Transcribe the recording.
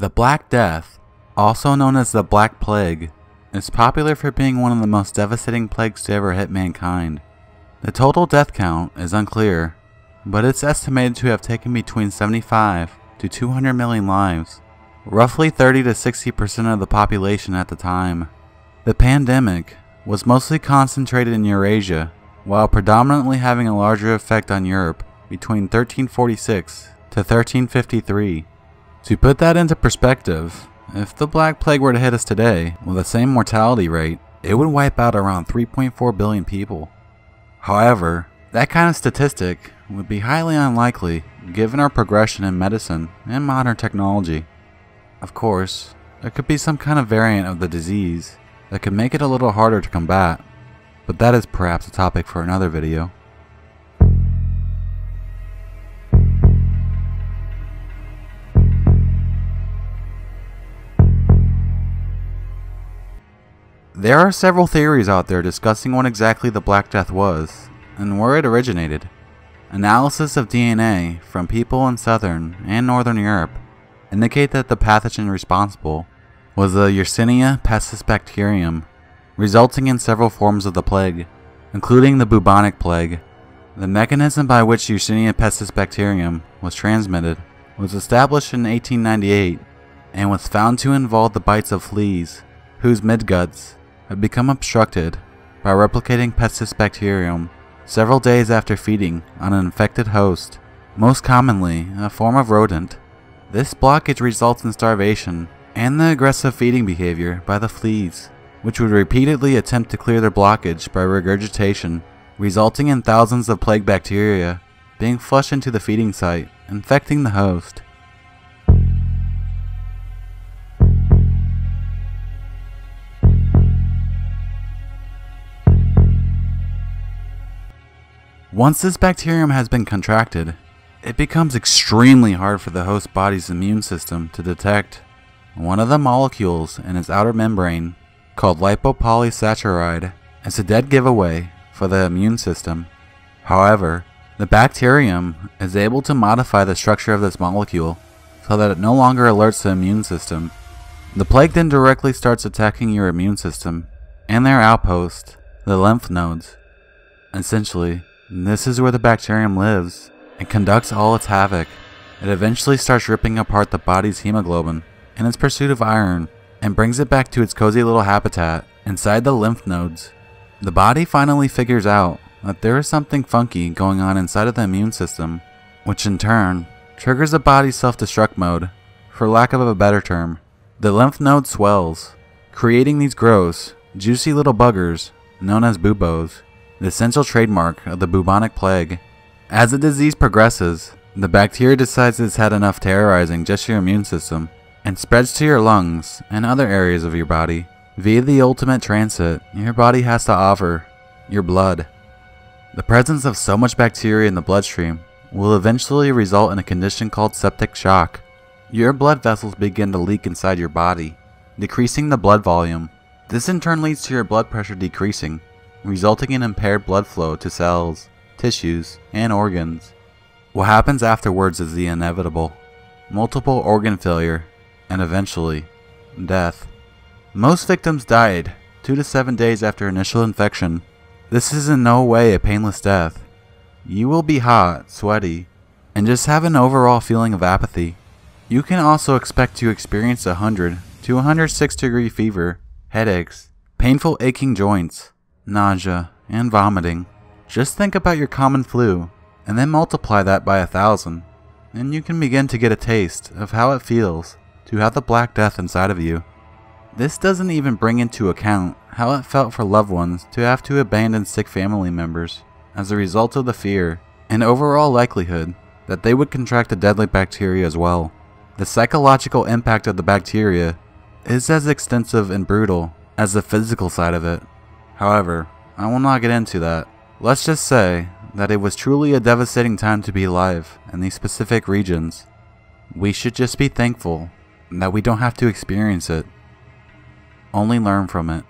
The Black Death, also known as the Black Plague, is popular for being one of the most devastating plagues to ever hit mankind. The total death count is unclear, but it's estimated to have taken between 75 to 200 million lives, roughly 30 to 60% of the population at the time. The pandemic was mostly concentrated in Eurasia, while predominantly having a larger effect on Europe between 1346 to 1353. To put that into perspective, if the Black Plague were to hit us today with the same mortality rate, it would wipe out around 3.4 billion people. However, that kind of statistic would be highly unlikely given our progression in medicine and modern technology. Of course, there could be some kind of variant of the disease that could make it a little harder to combat, but that is perhaps a topic for another video. There are several theories out there discussing what exactly the Black Death was, and where it originated. Analysis of DNA from people in southern and northern Europe indicate that the pathogen responsible was the Yersinia pestis bacterium, resulting in several forms of the plague, including the bubonic plague. The mechanism by which Yersinia pestis bacterium was transmitted was established in 1898 and was found to involve the bites of fleas, whose midguts had become obstructed by replicating pestis bacterium several days after feeding on an infected host, most commonly a form of rodent. This blockage results in starvation and the aggressive feeding behavior by the fleas, which would repeatedly attempt to clear their blockage by regurgitation, resulting in thousands of plague bacteria being flushed into the feeding site, infecting the host. Once this bacterium has been contracted, it becomes extremely hard for the host body's immune system to detect. One of the molecules in its outer membrane, called lipopolysaccharide, is a dead giveaway for the immune system. However, the bacterium is able to modify the structure of this molecule so that it no longer alerts the immune system. The plague then directly starts attacking your immune system and their outpost, the lymph nodes. Essentially, this is where the bacterium lives and conducts all its havoc. It eventually starts ripping apart the body's hemoglobin in its pursuit of iron and brings it back to its cozy little habitat inside the lymph nodes. The body finally figures out that there is something funky going on inside of the immune system, which in turn triggers the body's self-destruct mode, for lack of a better term. The lymph node swells, creating these gross, juicy little buggers known as buboes the essential trademark of the bubonic plague. As the disease progresses, the bacteria decides it's had enough terrorizing just your immune system and spreads to your lungs and other areas of your body via the ultimate transit your body has to offer your blood. The presence of so much bacteria in the bloodstream will eventually result in a condition called septic shock. Your blood vessels begin to leak inside your body, decreasing the blood volume. This in turn leads to your blood pressure decreasing, resulting in impaired blood flow to cells, tissues, and organs. What happens afterwards is the inevitable multiple organ failure, and eventually, death. Most victims died two to seven days after initial infection. This is in no way a painless death. You will be hot, sweaty, and just have an overall feeling of apathy. You can also expect to experience 100 to 106 degree fever, headaches, painful aching joints, nausea, and vomiting. Just think about your common flu, and then multiply that by a thousand, and you can begin to get a taste of how it feels to have the Black Death inside of you. This doesn't even bring into account how it felt for loved ones to have to abandon sick family members as a result of the fear and overall likelihood that they would contract the deadly bacteria as well. The psychological impact of the bacteria is as extensive and brutal as the physical side of it. However, I will not get into that. Let's just say that it was truly a devastating time to be alive in these specific regions. We should just be thankful that we don't have to experience it, only learn from it.